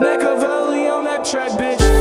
Machiavelli on that track, bitch.